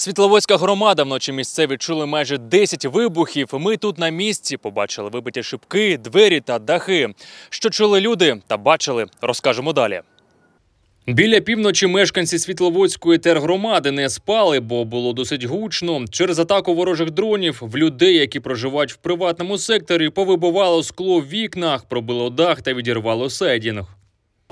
Світловодська громада вночі місцеві чули майже 10 вибухів. Ми тут на місці побачили вибиті шибки, двері та дахи. Що чули люди та бачили, розкажемо далі. Біля півночі мешканці Світловодської тергромади не спали, бо було досить гучно. Через атаку ворожих дронів в людей, які проживають в приватному секторі, повибивало скло в вікнах, пробило дах та відірвало сейдінг.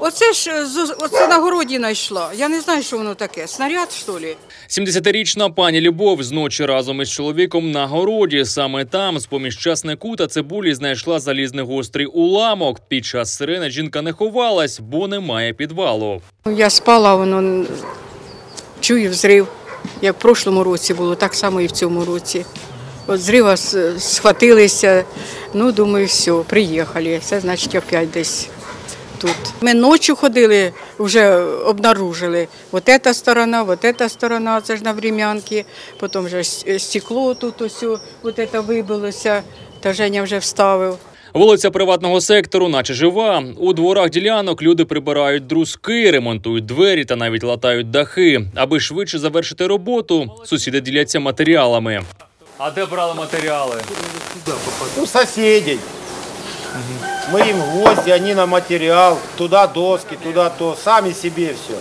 Оце ж з- оце на городі знайшла. Я не знаю, що воно таке. Снаряд, що ли? 70-річна пані Любов зночі разом із чоловіком на городі. Саме там, з поміж часнику та цибулі, знайшла залізний гострий уламок. Під час сирени жінка не ховалась, бо немає підвалу. Я спала, воно чую взрив. Як в прошлому році було, так само і в цьому році. От зрива схватилися. Ну, думаю, все, приїхали. Це значить опять десь тут. Ми ночі ходили, вже обнаружили. Вот эта сторона, вот эта сторона, це ж на Врем'янки. Потім вже с- стекло тут ось, вот это вибилося. Та Женя вже вставив. Вулиця приватного сектору, наче жива. У дворах ділянок люди прибирають друзки, ремонтують двері та навіть латають дахи. Аби швидше завершити роботу, сусіди діляться матеріалами. А де брали матеріали? У соседей. Мы им гвозди, они на материал, туда доски, туда то, сами себе все.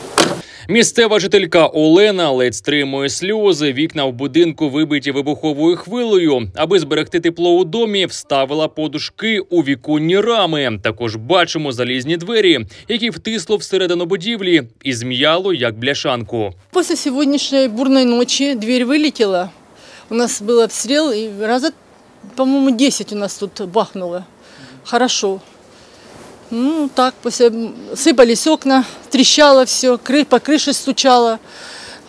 Місцева жителька Олена ледь стримує сльози. Вікна в будинку вибиті вибуховою хвилею. Аби зберегти тепло у домі, вставила подушки у віконні рами. Також бачимо залізні двері, які втисло всередину будівлі і зміяло як бляшанку. После сегодняшней бурной ночи дверь вылетела. У нас был обстрел, и раза, по-моему, 10 у нас тут бахнуло. Хорошо. Ну, так, после... сыпались окна, трещало все, кры... по крыше стучало.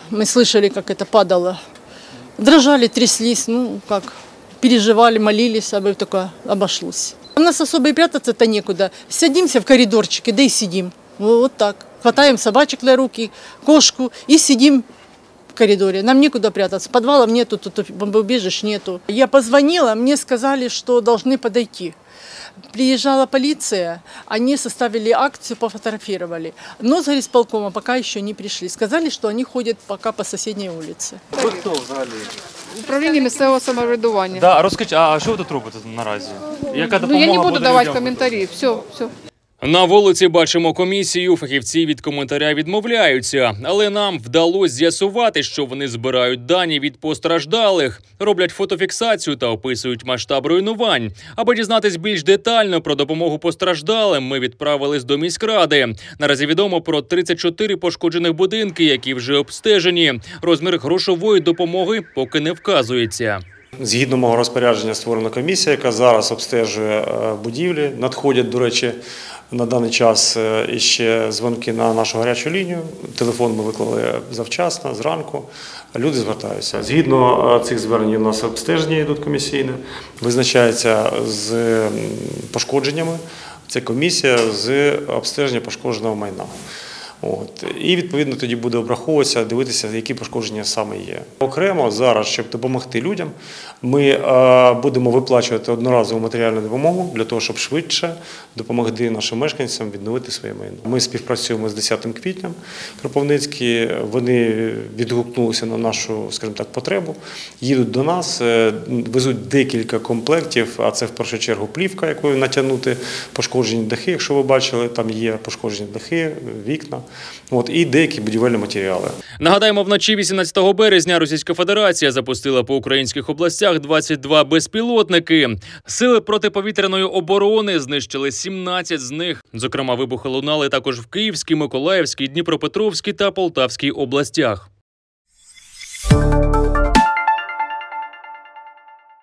Мы слышали, как это падало. Дрожали, тряслись, ну, как, переживали, молились, чтобы только обошлось. У нас особо и прятаться-то некуда. Садимся в коридорчике, да и сидим. Вот так. Хватаем собачек для руки, кошку и сидим коридоре. Нам некуда прятаться. Подвалов нету, тут бомбоубежищ нету. Я позвонила, мне сказали, что должны подойти. Приезжала полиция, они составили акцию, пофотографировали. Но с горисполкома пока еще не пришли. Сказали, что они ходят пока по соседней улице. Управління місцевого самоврядування. Да, розкажіть, а що ви тут робите наразі? Яка Ну я не буду давати коментарі. Все, все. На вулиці бачимо комісію. Фахівці від коментаря відмовляються, але нам вдалося з'ясувати, що вони збирають дані від постраждалих, роблять фотофіксацію та описують масштаб руйнувань. Аби дізнатись більш детально про допомогу постраждалим, ми відправились до міськради. Наразі відомо про 34 пошкоджених будинки, які вже обстежені. Розмір грошової допомоги поки не вказується. Згідно мого розпорядження створена комісія, яка зараз обстежує е, будівлі. Надходять, до речі, на даний час е, іще дзвонки на нашу гарячу лінію. Телефон ми виклали завчасно, зранку. Люди звертаються. Згідно е, цих звернень, у нас обстеження йдуть комісійне, визначається з пошкодженнями. Це комісія з обстеження пошкодженого майна. От. І відповідно тоді буде обраховуватися, дивитися, які пошкодження саме є. Окремо зараз, щоб допомогти людям, ми е, будемо виплачувати одноразову матеріальну допомогу для того, щоб швидше допомогти нашим мешканцям відновити своє майно. Ми співпрацюємо з 10 квітня Кропивницькі. Вони відгукнулися на нашу, скажімо так, потребу, їдуть до нас, е, везуть декілька комплектів. А це в першу чергу плівка, якою натягнути пошкоджені дахи. Якщо ви бачили, там є пошкоджені дахи, вікна. От і деякі будівельні матеріали. Нагадаємо, вночі 18 березня Російська Федерація запустила по українських областях 22 безпілотники. Сили протиповітряної оборони знищили 17 з них. Зокрема, вибухи лунали також в Київській, Миколаївській, Дніпропетровській та Полтавській областях.